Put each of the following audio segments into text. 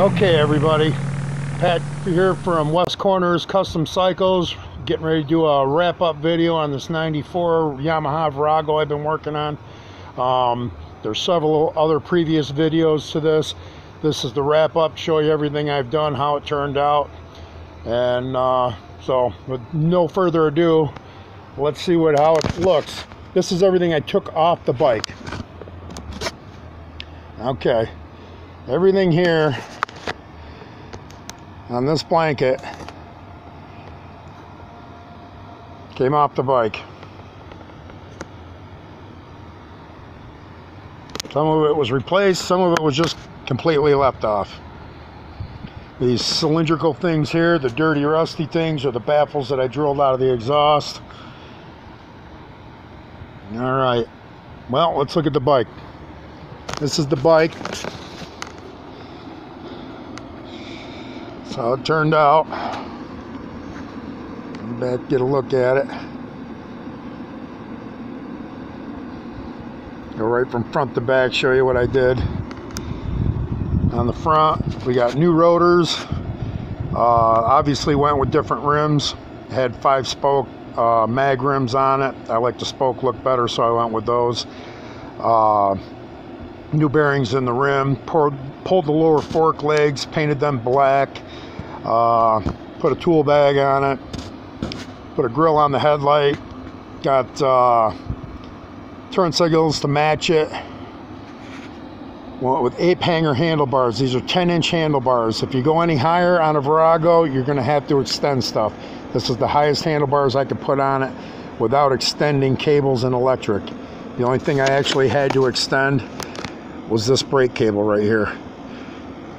Okay, everybody. Pat here from West Corners Custom Cycles. Getting ready to do a wrap-up video on this 94 Yamaha Virago I've been working on. Um, there's several other previous videos to this. This is the wrap-up, show you everything I've done, how it turned out. And uh, so, with no further ado, let's see what how it looks. This is everything I took off the bike. Okay, everything here on this blanket came off the bike. Some of it was replaced, some of it was just completely left off. These cylindrical things here, the dirty rusty things, are the baffles that I drilled out of the exhaust. All right, well, let's look at the bike. This is the bike. That's how it turned out. Back, get a look at it. Go right from front to back, show you what I did. On the front, we got new rotors. Uh, obviously went with different rims. Had five spoke uh, mag rims on it. I like the spoke look better, so I went with those. Uh, new bearings in the rim. Poured, pulled the lower fork legs, painted them black. Uh, put a tool bag on it. Put a grill on the headlight. Got uh, turn signals to match it. Well, with ape hanger handlebars. These are 10 inch handlebars. If you go any higher on a Virago, you're going to have to extend stuff. This is the highest handlebars I could put on it without extending cables and electric. The only thing I actually had to extend was this brake cable right here.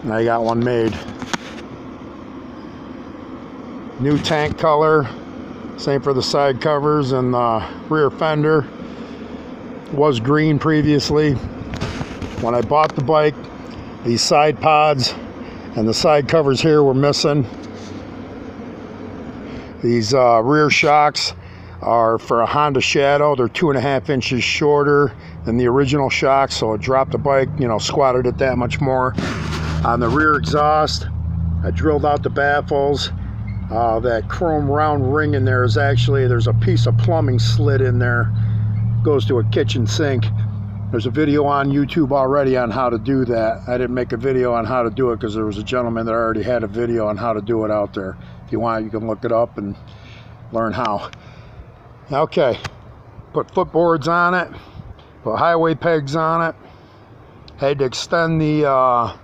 And I got one made. New tank color. Same for the side covers and the rear fender. Was green previously. When I bought the bike, these side pods and the side covers here were missing. These uh, rear shocks are for a Honda Shadow. They're two and a half inches shorter than the original shocks, so it dropped the bike, you know, squatted it that much more. On the rear exhaust, I drilled out the baffles. Uh, that chrome round ring in there is actually, there's a piece of plumbing slid in there. Goes to a kitchen sink. There's a video on YouTube already on how to do that. I didn't make a video on how to do it because there was a gentleman that already had a video on how to do it out there. If you want, you can look it up and learn how. Okay, put footboards on it, put highway pegs on it. Had to extend the uh,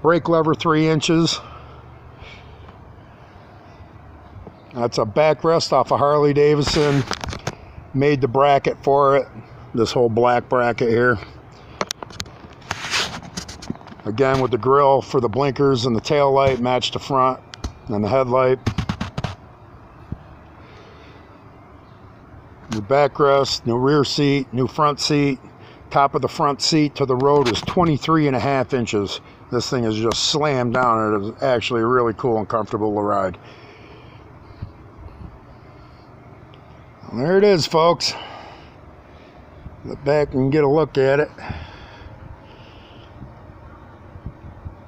brake lever three inches. That's a backrest off a of Harley Davidson. Made the bracket for it this whole black bracket here. Again with the grill for the blinkers and the tail light match the front and the headlight. New backrest, new rear seat, new front seat. Top of the front seat to the road is 23 and a half inches. This thing is just slammed down. It is actually really cool and comfortable to ride. And there it is, folks. Look back and get a look at it.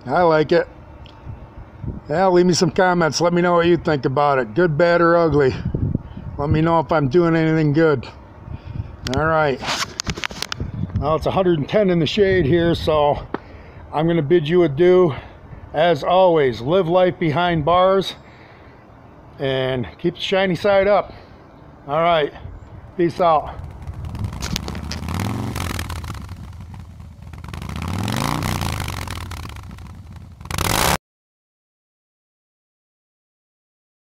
I like it. Yeah, leave me some comments. Let me know what you think about it. Good, bad, or ugly. Let me know if I'm doing anything good. All right. Well, it's 110 in the shade here, so I'm going to bid you adieu. As always, live life behind bars and keep the shiny side up. All right. Peace out.